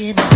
it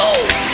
Oh.